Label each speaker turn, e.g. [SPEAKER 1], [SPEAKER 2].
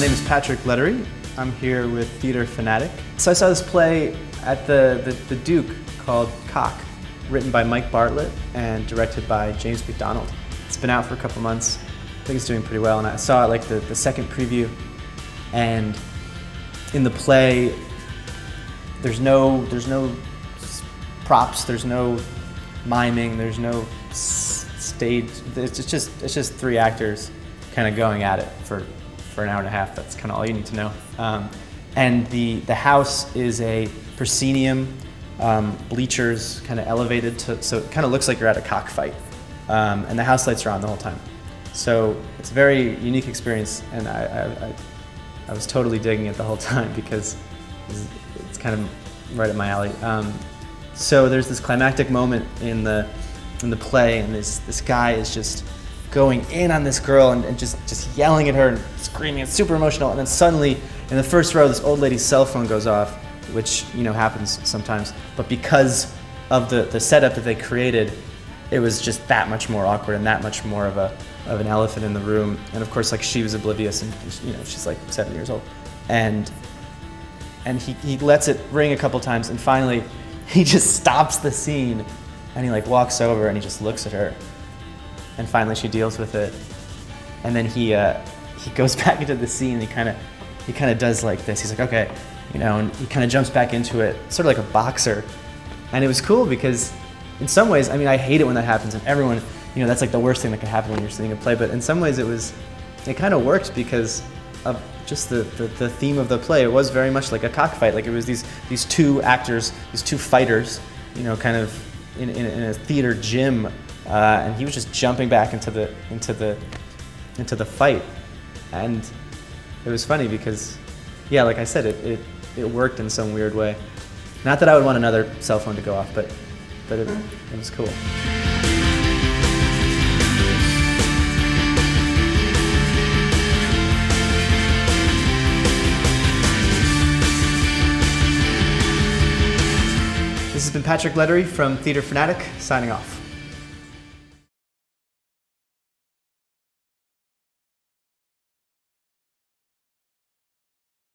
[SPEAKER 1] name is Patrick Lettery. I'm here with Theater Fanatic. So I saw this play at the, the, the Duke called Cock, written by Mike Bartlett and directed by James Macdonald. It's been out for a couple months. I think it's doing pretty well. And I saw it like the, the second preview. And in the play, there's no, there's no props, there's no miming, there's no stage. It's just, it's just three actors kind of going at it for for an hour and a half. That's kind of all you need to know. Um, and the, the house is a proscenium, um, bleachers kind of elevated to, so it kind of looks like you're at a cockfight. Um, and the house lights are on the whole time. So it's a very unique experience, and I, I, I, was totally digging it the whole time because it's, it's kind of right up my alley. Um, so there's this climactic moment in the in the play, and this this guy is just going in on this girl and, and, just, just yelling at her and screaming. It's super emotional. And then suddenly, in the first row, this old lady's cell phone goes off, which you know happens sometimes. But because of the, the setup that they created, it was just that much more awkward and that much more of a of an elephant in the room. And of course, like she was oblivious, and you know she's like seven years old, and and he, he lets it ring a couple times, and finally, he just stops the scene, and he like walks over and he just looks at her, and finally she deals with it. And then he uh, he goes back into the scene. And he kind of he kind of does like this. He's like, okay, you know, and he kind of jumps back into it, sort of like a boxer. And it was cool because, in some ways, I mean, I hate it when that happens, and everyone, you know, that's like the worst thing that can happen when you're seeing a play. But in some ways, it was, it kind of worked because of just the, the, the theme of the play. It was very much like a cockfight. Like it was these these two actors, these two fighters, you know, kind of in, in, in a theater gym uh, and he was just jumping back into the into the into the fight, and it was funny because, yeah, like I said, it it, it worked in some weird way. Not that I would want another cell phone to go off, but but it, it was cool. This has been Patrick Lettery from Theater Fanatic, signing off.